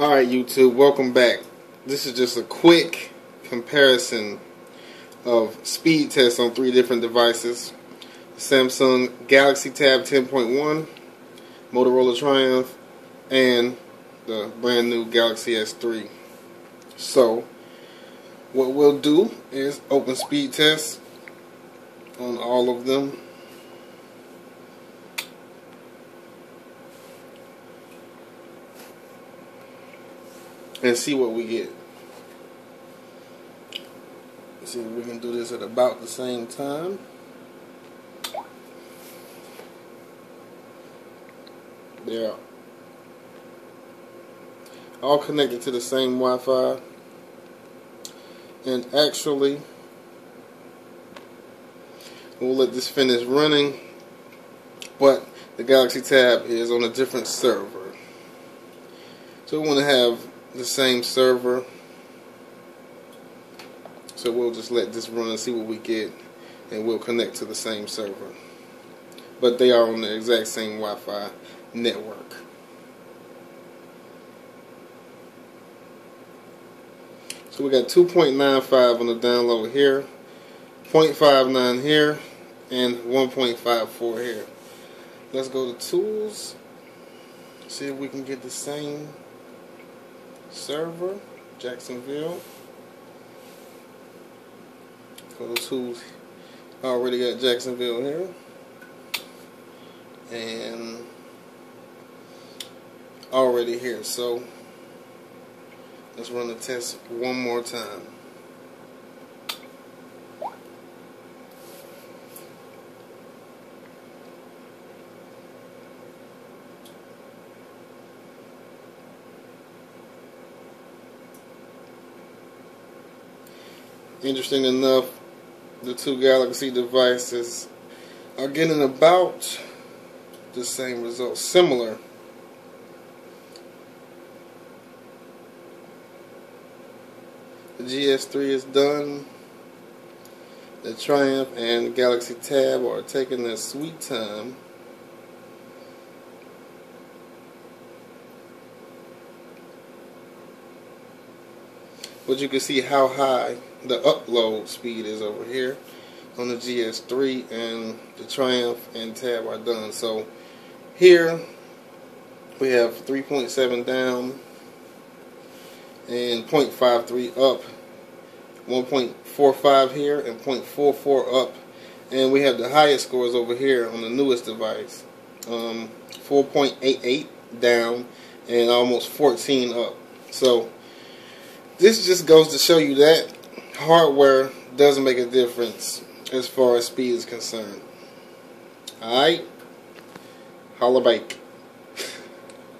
Alright YouTube, welcome back. This is just a quick comparison of speed tests on three different devices. Samsung Galaxy Tab 10.1, Motorola Triumph, and the brand new Galaxy S3. So, what we'll do is open speed tests on all of them. And see what we get. See if we can do this at about the same time. They're all connected to the same Wi-Fi. And actually, we'll let this finish running. But the Galaxy Tab is on a different server. So we want to have the same server. So we'll just let this run and see what we get and we'll connect to the same server. But they are on the exact same Wi-Fi network. So we got 2.95 on the download here, 0.59 here, and 1.54 here. Let's go to tools, see if we can get the same server, Jacksonville. Those two already got Jacksonville here. And already here. So let's run the test one more time. Interesting enough, the two Galaxy devices are getting about the same results, similar. The GS3 is done. The Triumph and Galaxy Tab are taking their sweet time. But you can see how high the upload speed is over here on the GS3 and the Triumph and Tab are done. So here we have 3.7 down and 0.53 up, 1.45 here and 0.44 up. And we have the highest scores over here on the newest device. Um, 4.88 down and almost 14 up. So this just goes to show you that hardware doesn't make a difference as far as speed is concerned. Alright? Holla bike.